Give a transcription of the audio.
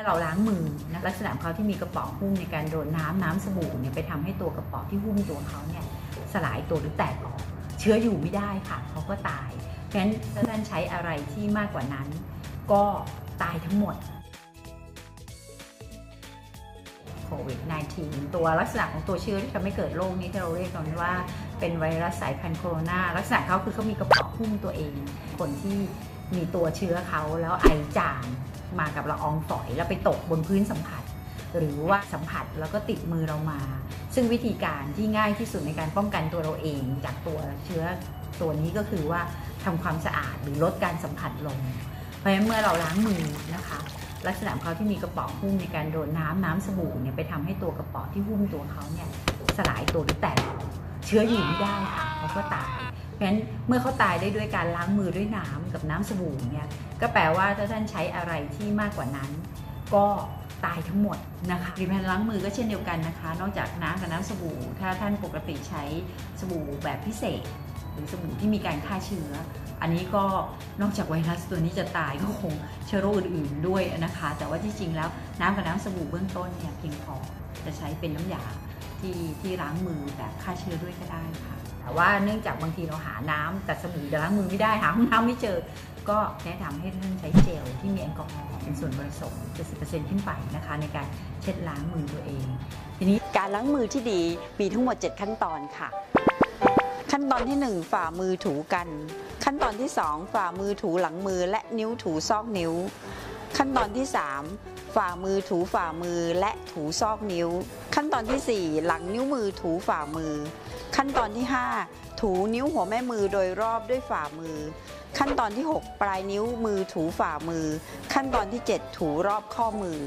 อเราล้างมือนะลักษณะเขาที่มีกระป๋องหุ้มในการโดนน้ำน้ำสบู่เนี่ยไปทำให้ตัวกระป๋องที่หุ้มตัวเขาเนี่ยสลายตัวหรือแตกออก เชื้ออยู่ไม่ได้ค่ะเขาก็ตายเพราะฉะนั้นถ้าท่านใช้อะไรที่มากกว่านั้น ก็ตายทั้งหมดโควิด -19 ตัวลักษณะของตัวเชื้อที่ทำให้เกิดโรคนี้ที่เราเรียกกันว่าเป็นไวรัสสายพันธุ์โคโรนาลักษณะเขาคือเขามีกระป๋องหุ้มตัวเอง คนที่มีตัวเชื้อเขาแล้วไอจาม มากับละอองฝอยแล้วไปตกบนพื้นสัมผัส หรือว่าสัมผัสแล้วก็ติดมือเรามา ซึ่งวิธีการที่ง่ายที่สุดในการป้องกันตัวเราเองจากตัวเชื้อตัวนี้ก็คือว่าทำความสะอาดหรือลดการสัมผัสลง เพราะฉะนั้นเมื่อเราล้างมือนะคะ ลักษณะเขาที่มีกระป๋องหุ้มในการโดนน้ำน้ำสบู่เนี่ยไปทำให้ตัวกระป๋องที่หุ้มตัวเขาเนี่ยสลายตัวหรือแตกเชื้ออยู่ไม่ได้ค่ะเขาก็ตาย ราะฉะนั้นเมื่อเขาตายได้ด้วยการล้างมือด้วยน้ำกับน้ำสบู่เนี่ยก็แปลว่าถ้าท่านใช้อะไรที่มากกว่านั้น ก็ตายทั้งหมดนะคะผลิตภัณฑ์ล้างมือก็เช่นเดียวกันนะคะ นอกจากน้ำกับน้ำสบู่ ถ้าท่านปกติใช้สบู่แบบพิเศษ หรือสบู่ที่มีการฆ่าเชื้อ อันนี้ก็นอกจากไวรัสตัวนี้จะตายก็คงเชื้อโรคอื่นๆด้วยนะคะ แต่ว่าที่จริงแล้วน้ำกับน้ำสบู่เบื้องต้นเนี่ยเพียงพอจะใช้เป็นน้ำยาที่ที่ล้างมือแบบฆ่าเชื้อด้วยก็ได้ค่ะ แต่ว่าเนื่องจากบางทีเราหาน้ำแต่สบู่ล้างมือไม่ได้หาห้องน้ำไม่เจอ ก็แนะนำให้ท่านใช้เจลที่มีแอลกอฮอล์เป็นส่วนผสม 70%ขึ้นไปนะคะ ในการเช็ดล้างมือตัวเอง ทีนี้การล้างมือที่ดีมีทั้งหมด 7 ขั้นตอนค่ะ ขั้นตอนที่ 1 ฝ่ามือถูกัน ขั้นตอนที่ 2 ฝ่ามือถูหลังมือและนิ้วถูซอกนิ้ว ขั้นตอนที่ 3 ฝ่ามือถูฝ่ามือและถูซอกนิ้ว ขั้นตอนทีสี่ 4 หลังนิ้วมือถูฝ่ามือ ขั้นตอนที่ 5 ถูนิ้วหัวแม่มือโดยรอบด้วยฝ่ามือ ขั้นตอนที่ 6 ปลายนิ้วมือถูฝ่ามือ ขั้นตอนที่ 7 ถูรอบข้อมือ